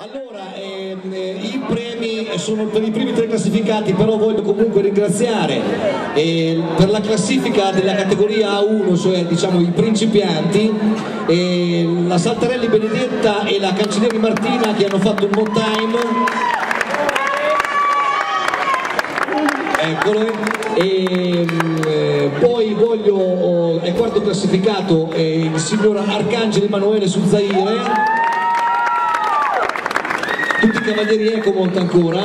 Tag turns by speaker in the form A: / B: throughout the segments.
A: Allora, ehm, eh, i premi sono per i primi tre classificati, però voglio comunque ringraziare eh, per la classifica della categoria A1, cioè diciamo i principianti, eh, la Saltarelli Benedetta e la Cancelleri Martina che hanno fatto un buon time. Eccolo, e, eh, poi voglio, oh, è quarto classificato il signor Arcangelo Emanuele Suzzaire cavalieri Ecomont ancora,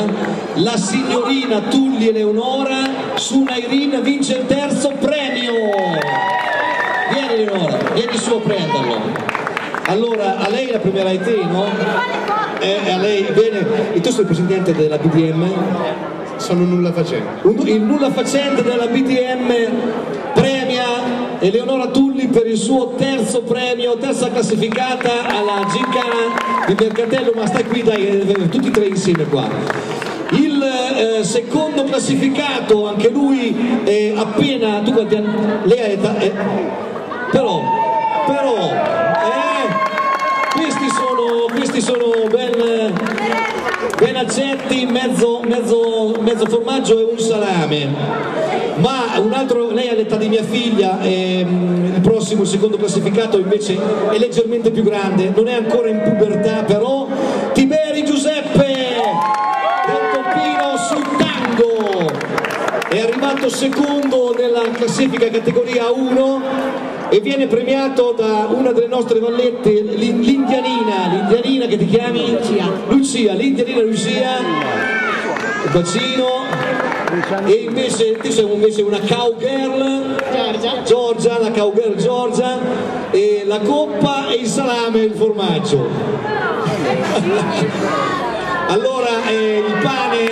A: la signorina Tulli Eleonora, Suna Irina vince il terzo premio. Vieni Eleonora, vieni su a prenderlo. Allora, a lei la premierai te, no? Eh, a lei, bene. E tu sei il presidente della BDM?
B: Sono nulla facente.
A: Il nulla facente della BDM premia Eleonora Tulli per il suo terzo premio, terza classificata alla gincana di Mercatello, ma stai qui dai, eh, tutti e tre insieme qua. Il eh, secondo classificato, anche lui è appena, tu quanti anni? Lei ha età, eh, però, però, eh, questi sono, questi sono ben, ben accetti, mezzo, mezzo, mezzo formaggio e un salame ma un altro, lei ha l'età di mia figlia, ehm, il prossimo, il secondo classificato invece è leggermente più grande, non è ancora in pubertà però, Tiberi Giuseppe del Toppino sul tango, è arrivato secondo nella classifica categoria 1 e viene premiato da una delle nostre vallette, l'indianina, l'indianina che ti chiami? Lucia. Lucia, l'indianina Lucia, un bacino e invece tu sei invece una cowgirl. Giorgia. Giorgia, la cowgirl Giorgia. E la coppa e il salame e il formaggio. Allora eh, il pane.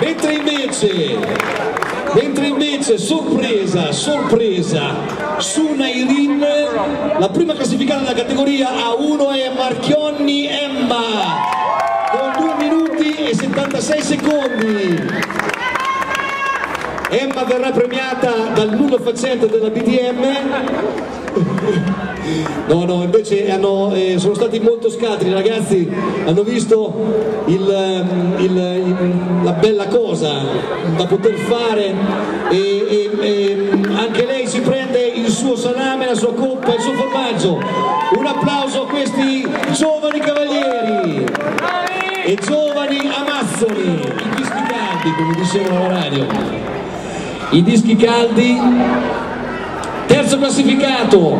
A: Mentre invece mentre invece sorpresa sorpresa su Nairin la prima classificata della categoria A1 è Marchionni Emma con 2 minuti e 76 secondi. Emma verrà premiata dal nulla facente della BDM No, no, invece hanno, eh, sono stati molto scatri, ragazzi hanno visto il, ehm, il, il, la bella cosa da poter fare e, e, e, anche lei si prende il suo salame, la sua coppa, il suo formaggio. Un applauso a questi giovani cavalieri e giovani amazzoni, i come dicevano alla radio. I dischi caldi, terzo classificato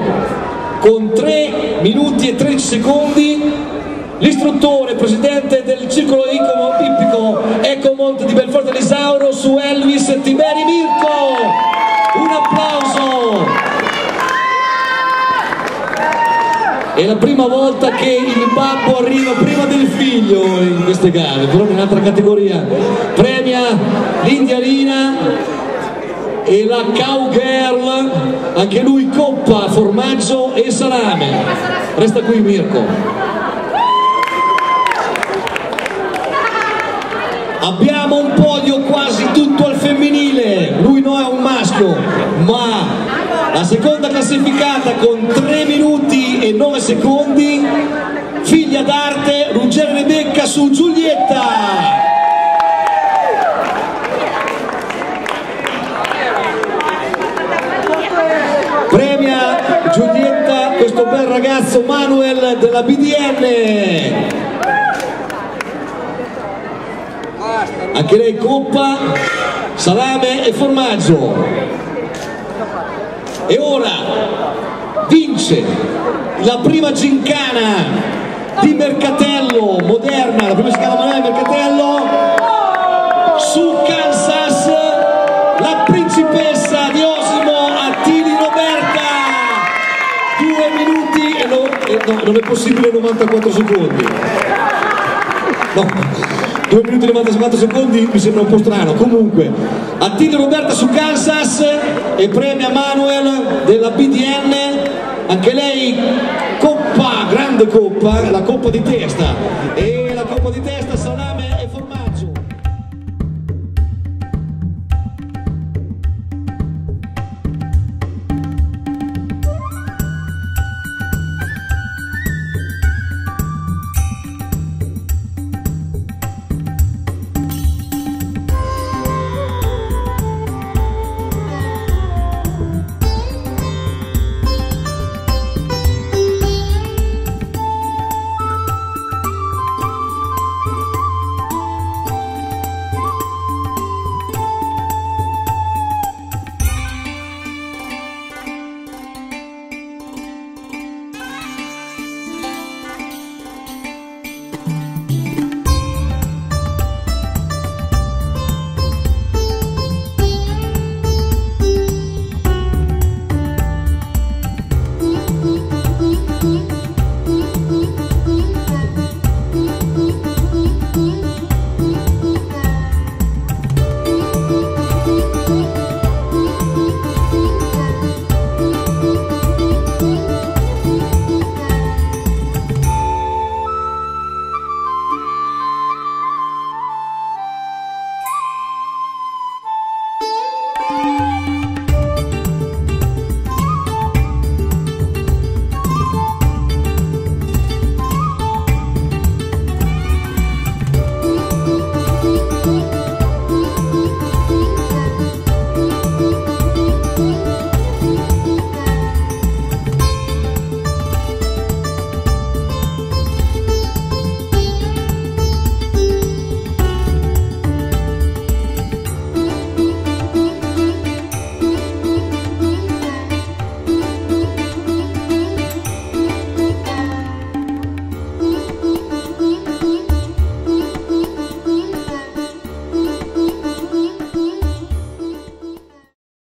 A: con 3 minuti e 13 secondi l'istruttore, presidente del circolo ippico Ecomont di Belforte Lisauro su Elvis Tiberi Mirko. Un applauso. È la prima volta che il babbo arriva prima del figlio in queste gare però in un'altra categoria. Premia l'indianina e la cowgirl, anche lui coppa, formaggio e salame. Resta qui Mirko. Abbiamo un podio quasi tutto al femminile, lui no è un maschio, ma la seconda classificata con 3 minuti e 9 secondi, figlia d'arte Ruggero Rebecca su. Giulietta, ragazzo Manuel della BDN. Anche lei coppa, salame e formaggio. E ora vince la prima gincana di Mercatello, moderna, la prima gincana moderna di Mercatello no, non è possibile 94 secondi. No, 2 minuti e 94 secondi mi sembra un po' strano. Comunque, Attilio Roberta su Kansas e premia Manuel della BDN, anche lei coppa, grande coppa, la coppa di testa. E la coppa di testa sarà